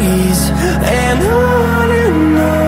days. And on and on.